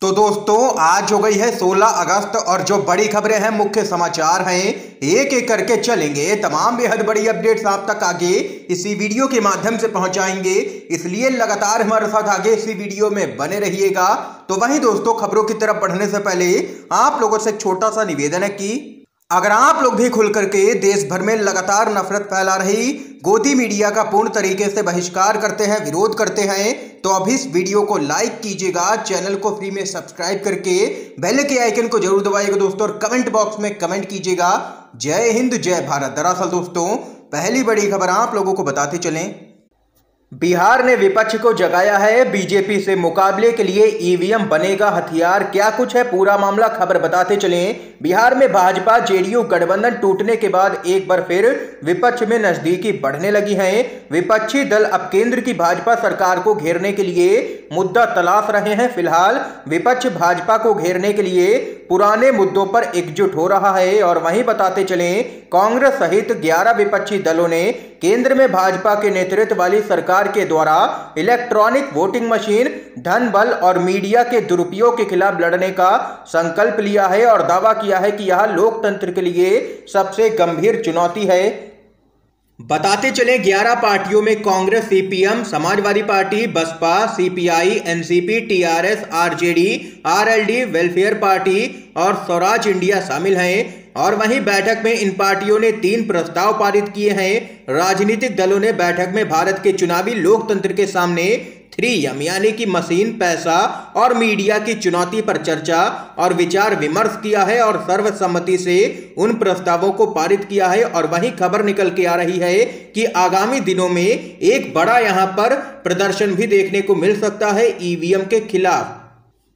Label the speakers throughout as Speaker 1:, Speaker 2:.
Speaker 1: तो दोस्तों आज हो गई है 16 अगस्त और जो बड़ी खबरें हैं मुख्य समाचार हैं एक एक करके चलेंगे तमाम बेहद बड़ी अपडेट्स आप तक आगे इसी वीडियो के माध्यम से पहुंचाएंगे इसलिए लगातार हमारे साथ आगे इसी वीडियो में बने रहिएगा तो वहीं दोस्तों खबरों की तरफ बढ़ने से पहले आप लोगों से एक छोटा सा निवेदन है कि अगर आप लोग भी खुलकर के देश भर में लगातार नफरत फैला रही गोदी मीडिया का पूर्ण तरीके से बहिष्कार करते हैं विरोध करते हैं तो अब इस वीडियो को लाइक कीजिएगा चैनल को फ्री में सब्सक्राइब करके बेल के आइकन को जरूर दबाइएगा दोस्तों और कमेंट बॉक्स में कमेंट कीजिएगा जय हिंद जय भारत दरअसल दोस्तों पहली बड़ी खबर आप लोगों को बताते चलें बिहार ने विपक्ष को जगाया है बीजेपी से मुकाबले के लिए ईवीएम बनेगा हथियार क्या कुछ है पूरा मामला खबर बताते चले बिहार में भाजपा जेडीयू गठबंधन टूटने के बाद एक बार फिर विपक्ष में नजदीकी बढ़ने लगी है विपक्षी दल अब केंद्र की भाजपा सरकार को घेरने के लिए मुद्दा तलाश रहे हैं फिलहाल विपक्ष भाजपा को घेरने के लिए पुराने मुद्दों पर एकजुट हो रहा है और वहीं बताते चले कांग्रेस सहित ग्यारह विपक्षी दलों ने केंद्र में भाजपा के नेतृत्व वाली सरकार के द्वारा इलेक्ट्रॉनिक वोटिंग मशीन धन बल और मीडिया के दुरुपयोग के खिलाफ लड़ने का संकल्प लिया है और दावा किया है कि यह लोकतंत्र के लिए सबसे गंभीर चुनौती है बताते चले 11 पार्टियों में Congress CPM Samajwadi party Baspa CPI NCP TRS RJD RLD welfare party और स्वराज इंडिया शामिल हैं और वहीं बैठक में इन पार्टियों ने तीन प्रस्ताव पारित किए हैं राजनीतिक दलों ने बैठक में भारत के चुनावी लोकतंत्र के सामने थ्री एम यानी कि मशीन पैसा और मीडिया की चुनौती पर चर्चा और विचार विमर्श किया है और सर्वसम्मति से उन प्रस्तावों को पारित किया है और वहीं खबर निकल के आ रही है कि आगामी दिनों में एक बड़ा यहां पर प्रदर्शन भी देखने को मिल सकता है ईवीएम के खिलाफ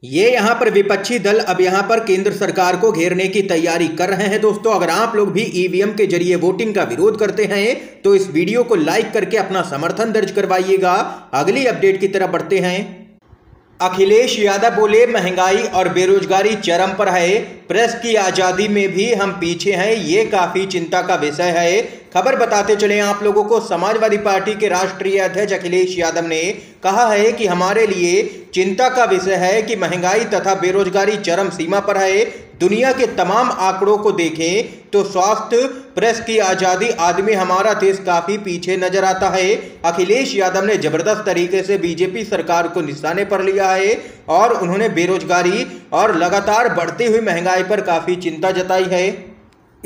Speaker 1: ये यहाँ पर विपक्षी दल अब यहाँ पर केंद्र सरकार को घेरने की तैयारी कर रहे हैं दोस्तों अगर आप लोग भी ईवीएम e के जरिए वोटिंग का विरोध करते हैं तो इस वीडियो को लाइक करके अपना समर्थन दर्ज करवाइएगा अगली अपडेट की तरफ बढ़ते हैं अखिलेश यादव बोले महंगाई और बेरोजगारी चरम पर है प्रेस की आज़ादी में भी हम पीछे हैं ये काफ़ी चिंता का विषय है खबर बताते चले आप लोगों को समाजवादी पार्टी के राष्ट्रीय अध्यक्ष अखिलेश यादव ने कहा है कि हमारे लिए चिंता का विषय है कि महंगाई तथा बेरोजगारी चरम सीमा पर है दुनिया के तमाम आंकड़ों को देखें तो स्वास्थ्य प्रेस की आज़ादी आदि में हमारा देश काफ़ी पीछे नजर आता है अखिलेश यादव ने जबरदस्त तरीके से बीजेपी सरकार को निशाने पर लिया है और उन्होंने बेरोजगारी और लगातार बढ़ती हुई महंगाई पर काफ़ी चिंता जताई है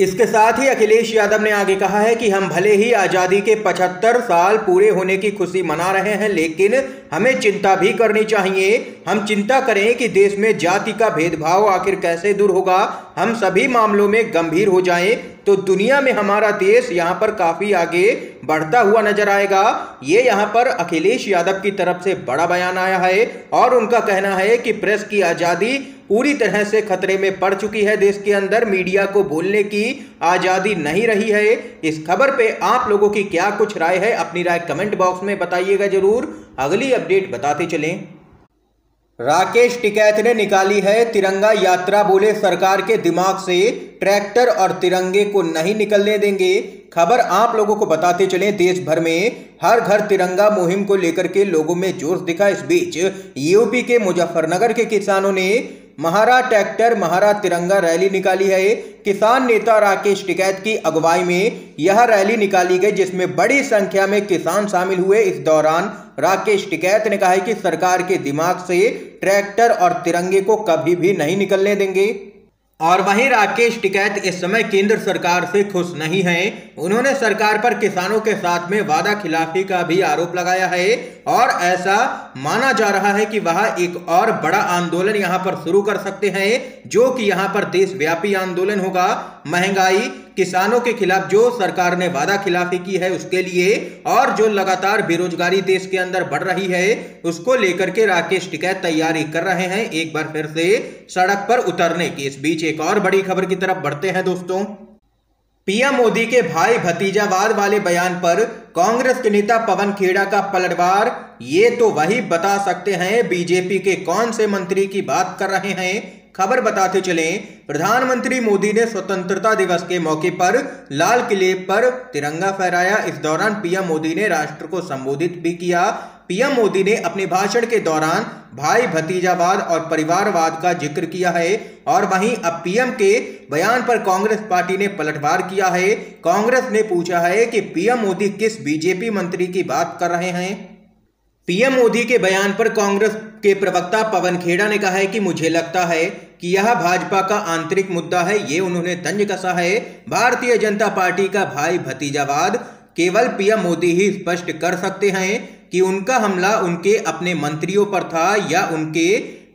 Speaker 1: इसके साथ ही अखिलेश यादव ने आगे कहा है कि हम भले ही आज़ादी के 75 साल पूरे होने की खुशी मना रहे हैं लेकिन हमें चिंता भी करनी चाहिए हम चिंता करें कि देश में जाति का भेदभाव आखिर कैसे दूर होगा हम सभी मामलों में गंभीर हो जाएं तो दुनिया में हमारा देश यहाँ पर काफ़ी आगे बढ़ता हुआ नजर आएगा ये यहाँ पर अखिलेश यादव की तरफ से बड़ा बयान आया है और उनका कहना है कि प्रेस की आज़ादी पूरी तरह से खतरे में पड़ चुकी है देश के अंदर मीडिया को बोलने की आज़ादी नहीं रही है इस खबर पे आप लोगों की क्या कुछ राय है अपनी राय कमेंट बॉक्स में बताइएगा जरूर अगली अपडेट बताते चलें राकेश टिकैत ने निकाली है तिरंगा यात्रा बोले सरकार के दिमाग से ट्रैक्टर और तिरंगे को नहीं निकलने देंगे खबर आप लोगों को बताते चले देश भर में हर घर तिरंगा मुहिम को लेकर के लोगों में जोश दिखा इस बीच यूपी के मुजफ्फरनगर के किसानों ने महारा ट्रैक्टर महारा तिरंगा रैली निकाली है किसान नेता राकेश टिकैत की अगुवाई में यह रैली निकाली गई जिसमें बड़ी संख्या में किसान शामिल हुए इस दौरान राकेश टिकैत ने कहा कि सरकार के दिमाग से ट्रैक्टर और तिरंगे को कभी भी नहीं निकलने देंगे और वहीं राकेश टिकैत इस समय केंद्र सरकार से खुश नहीं हैं। उन्होंने सरकार पर किसानों के साथ में वादा खिलाफी का भी आरोप लगाया है और ऐसा माना जा रहा है कि वह एक और बड़ा आंदोलन यहां पर शुरू कर सकते हैं जो कि यहां पर देशव्यापी आंदोलन होगा महंगाई किसानों के खिलाफ जो सरकार ने वादा खिलाफी की है उसके लिए और जो लगातार बेरोजगारी देश के अंदर बढ़ रही है उसको लेकर के राकेश टिकैत तैयारी कर रहे हैं एक बार फिर से सड़क पर उतरने की इस बीच एक और बड़ी खबर की तरफ बढ़ते हैं दोस्तों पीएम मोदी के भाई भतीजावाद वाले बयान पर कांग्रेस के नेता पवन खेड़ा का पलटवार ये तो वही बता सकते हैं बीजेपी के कौन से मंत्री की बात कर रहे हैं खबर बताते चलें प्रधानमंत्री मोदी ने स्वतंत्रता दिवस के मौके पर लाल किले पर तिरंगा फहराया इस दौरान पीएम मोदी ने राष्ट्र को संबोधित भी किया पीएम मोदी ने अपने भाषण के दौरान भाई भतीजावाद और परिवारवाद का जिक्र किया है और वहीं अब पीएम के बयान पर कांग्रेस पार्टी ने पलटवार किया है कांग्रेस ने पूछा है कि पीएम मोदी किस बीजेपी मंत्री की बात कर रहे हैं पीएम मोदी के बयान पर कांग्रेस के प्रवक्ता पवन खेड़ा ने कहा है कि मुझे लगता है कि यह भाजपा का आंतरिक मुद्दा है ये उन्होंने तंज कसा है भारतीय जनता पार्टी का भाई भतीजावाद केवल पीएम मोदी ही स्पष्ट कर सकते हैं कि उनका हमला उनके अपने मंत्रियों पर था या उनके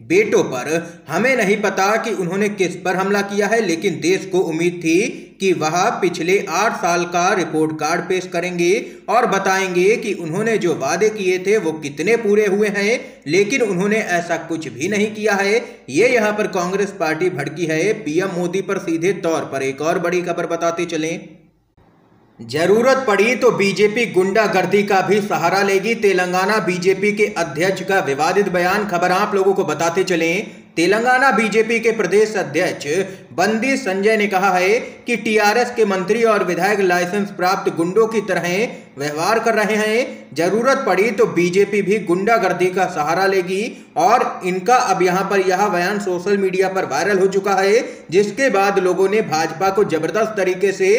Speaker 1: बेटों पर हमें नहीं पता कि उन्होंने किस पर हमला किया है लेकिन देश को उम्मीद थी कि वह पिछले आठ साल का रिपोर्ट कार्ड पेश करेंगे और बताएंगे कि उन्होंने जो वादे किए थे वो कितने पूरे हुए हैं लेकिन उन्होंने ऐसा कुछ भी नहीं किया है ये यहाँ पर कांग्रेस पार्टी भड़की है पीएम मोदी पर सीधे तौर पर एक और बड़ी खबर बताते चलें जरूरत पड़ी तो बीजेपी गुंडागर्दी का भी सहारा लेगी तेलंगाना बीजेपी के अध्यक्ष का विवादित बयान खबर आप लोगों को बताते चलें तेलंगाना बीजेपी के प्रदेश अध्यक्ष बंदी संजय ने कहा है कि टीआरएस के मंत्री और विधायक लाइसेंस प्राप्त गुंडों की तरह व्यवहार कर रहे हैं जरूरत पड़ी तो बीजेपी भी गुंडागर्दी का सहारा लेगी और इनका अब यहां पर यह बयान सोशल मीडिया पर वायरल हो चुका है जिसके बाद लोगों ने भाजपा को जबरदस्त तरीके से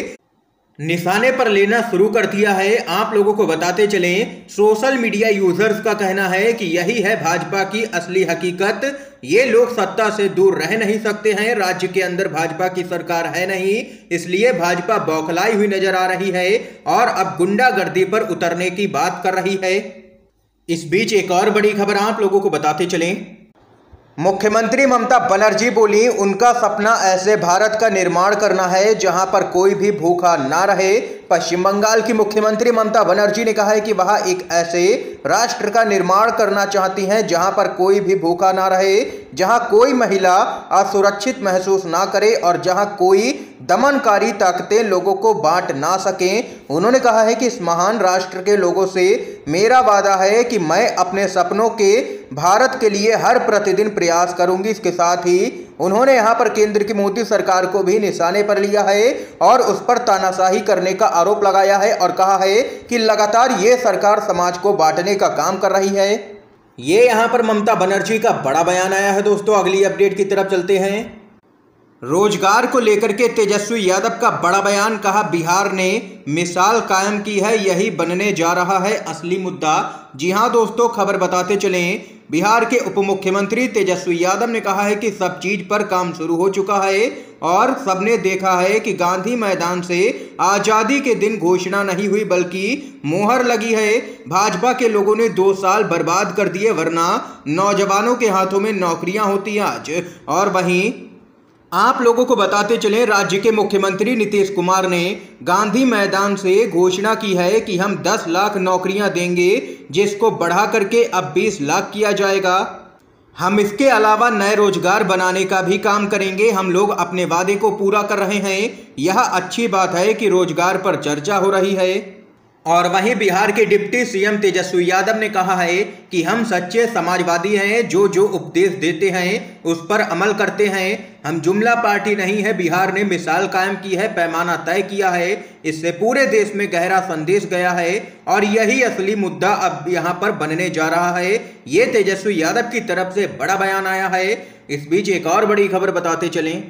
Speaker 1: निशाने पर लेना शुरू कर दिया है आप लोगों को बताते चलें सोशल मीडिया यूजर्स का कहना है कि यही है भाजपा की असली हकीकत ये लोग सत्ता से दूर रह नहीं सकते हैं राज्य के अंदर भाजपा की सरकार है नहीं इसलिए भाजपा बौखलाई हुई नजर आ रही है और अब गुंडागर्दी पर उतरने की बात कर रही है इस बीच एक और बड़ी खबर आप लोगों को बताते चलें मुख्यमंत्री ममता बनर्जी बोली उनका सपना ऐसे भारत का निर्माण करना है जहां पर कोई भी भूखा ना रहे पश्चिम बंगाल की मुख्यमंत्री ममता बनर्जी ने कहा है कि वह एक ऐसे राष्ट्र का निर्माण करना चाहती हैं जहां पर कोई भी भूखा ना रहे जहां कोई महिला असुरक्षित महसूस ना करे और जहां कोई दमनकारी ताकतें लोगों को बांट ना सकें उन्होंने कहा है कि इस महान राष्ट्र के लोगों से मेरा वादा है कि मैं अपने सपनों के भारत के लिए हर प्रतिदिन प्रयास करूंगी इसके साथ ही उन्होंने यहां पर केंद्र की मोदी सरकार को भी निशाने पर लिया है और उस पर तानाशाही करने का आरोप लगाया है और कहा है कि लगातार ये सरकार समाज को बांटने का काम कर रही है ये यहाँ पर ममता बनर्जी का बड़ा बयान आया है दोस्तों अगली अपडेट की तरफ चलते हैं रोजगार को लेकर के तेजस्वी यादव का बड़ा बयान कहा बिहार ने मिसाल कायम की है यही बनने जा रहा है असली मुद्दा जी हां दोस्तों खबर बताते चलें बिहार के उप मुख्यमंत्री तेजस्वी यादव ने कहा है कि सब चीज पर काम शुरू हो चुका है और सबने देखा है कि गांधी मैदान से आज़ादी के दिन घोषणा नहीं हुई बल्कि मोहर लगी है भाजपा के लोगों ने दो साल बर्बाद कर दिए वरना नौजवानों के हाथों में नौकरियां होती आज और वहीं आप लोगों को बताते चले राज्य के मुख्यमंत्री नीतीश कुमार ने गांधी मैदान से घोषणा की है कि हम 10 लाख नौकरियां देंगे जिसको बढ़ा करके अब 20 लाख किया जाएगा हम इसके अलावा नए रोजगार बनाने का भी काम करेंगे हम लोग अपने वादे को पूरा कर रहे हैं यह अच्छी बात है कि रोजगार पर चर्चा हो रही है और वहीं बिहार के डिप्टी सीएम तेजस्वी यादव ने कहा है कि हम सच्चे समाजवादी हैं जो जो उपदेश देते हैं उस पर अमल करते हैं हम जुमला पार्टी नहीं है बिहार ने मिसाल कायम की है पैमाना तय किया है इससे पूरे देश में गहरा संदेश गया है और यही असली मुद्दा अब यहाँ पर बनने जा रहा है ये तेजस्वी यादव की तरफ से बड़ा बयान आया है इस बीच एक और बड़ी खबर बताते चलें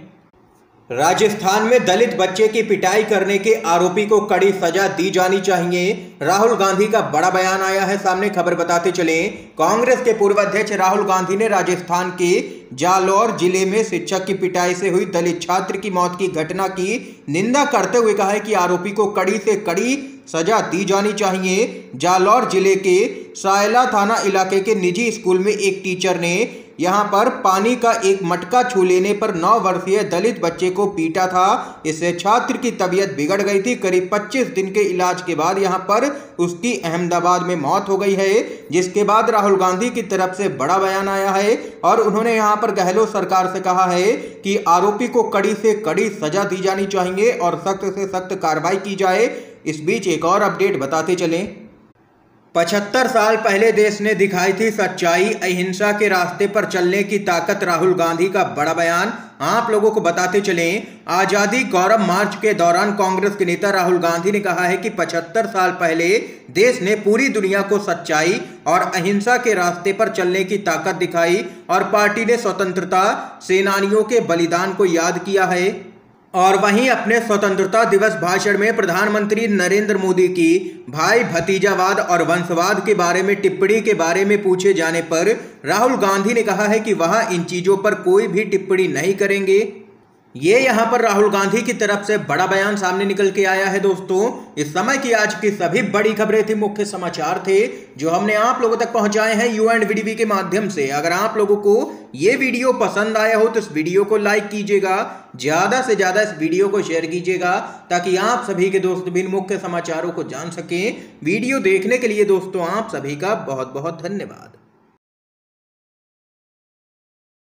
Speaker 1: राजस्थान में दलित बच्चे की पिटाई करने के आरोपी को कड़ी सजा दी जानी चाहिए राहुल गांधी का बड़ा बयान आया है सामने खबर बताते चले कांग्रेस के पूर्व अध्यक्ष राहुल गांधी ने राजस्थान के जालौर जिले में शिक्षक की पिटाई से हुई दलित छात्र की मौत की घटना की निंदा करते हुए कहा है कि आरोपी को कड़ी से कड़ी सजा दी जानी चाहिए जालौर जिले के सायला थाना इलाके के निजी स्कूल में एक टीचर ने यहाँ पर पानी का एक मटका छू लेने पर नौ वर्षीय दलित बच्चे को पीटा था इससे छात्र की तबीयत बिगड़ गई थी करीब 25 दिन के इलाज के बाद यहाँ पर उसकी अहमदाबाद में मौत हो गई है जिसके बाद राहुल गांधी की तरफ से बड़ा बयान आया है और उन्होंने यहाँ पर गहलोत सरकार से कहा है कि आरोपी को कड़ी से कड़ी सजा दी जानी चाहिए और सख्त से सख्त कार्रवाई की जाए इस बीच एक और अपडेट बताते चलें पचहत्तर साल पहले देश ने दिखाई थी सच्चाई अहिंसा के रास्ते पर चलने की ताकत राहुल गांधी का बड़ा बयान आप लोगों को बताते चले आजादी गौरव मार्च के दौरान कांग्रेस के नेता राहुल गांधी ने कहा है कि पचहत्तर साल पहले देश ने पूरी दुनिया को सच्चाई और अहिंसा के रास्ते पर चलने की ताकत दिखाई और पार्टी ने स्वतंत्रता सेनानियों के बलिदान को याद किया है और वहीं अपने स्वतंत्रता दिवस भाषण में प्रधानमंत्री नरेंद्र मोदी की भाई भतीजावाद और वंशवाद के बारे में टिप्पणी के बारे में पूछे जाने पर राहुल गांधी ने कहा है कि वह इन चीज़ों पर कोई भी टिप्पणी नहीं करेंगे ये यहां पर राहुल गांधी की तरफ से बड़ा बयान सामने निकल के आया है दोस्तों इस समय की आज की सभी बड़ी खबरें थी मुख्य समाचार थे जो हमने आप लोगों तक पहुंचाए हैं यू एंड वीडीवी के माध्यम से अगर आप लोगों को ये वीडियो पसंद आया हो तो इस वीडियो को लाइक कीजिएगा ज़्यादा से ज़्यादा इस वीडियो को शेयर कीजिएगा ताकि आप सभी के दोस्त भी मुख्य समाचारों को जान सकें वीडियो देखने के लिए दोस्तों आप सभी का बहुत बहुत धन्यवाद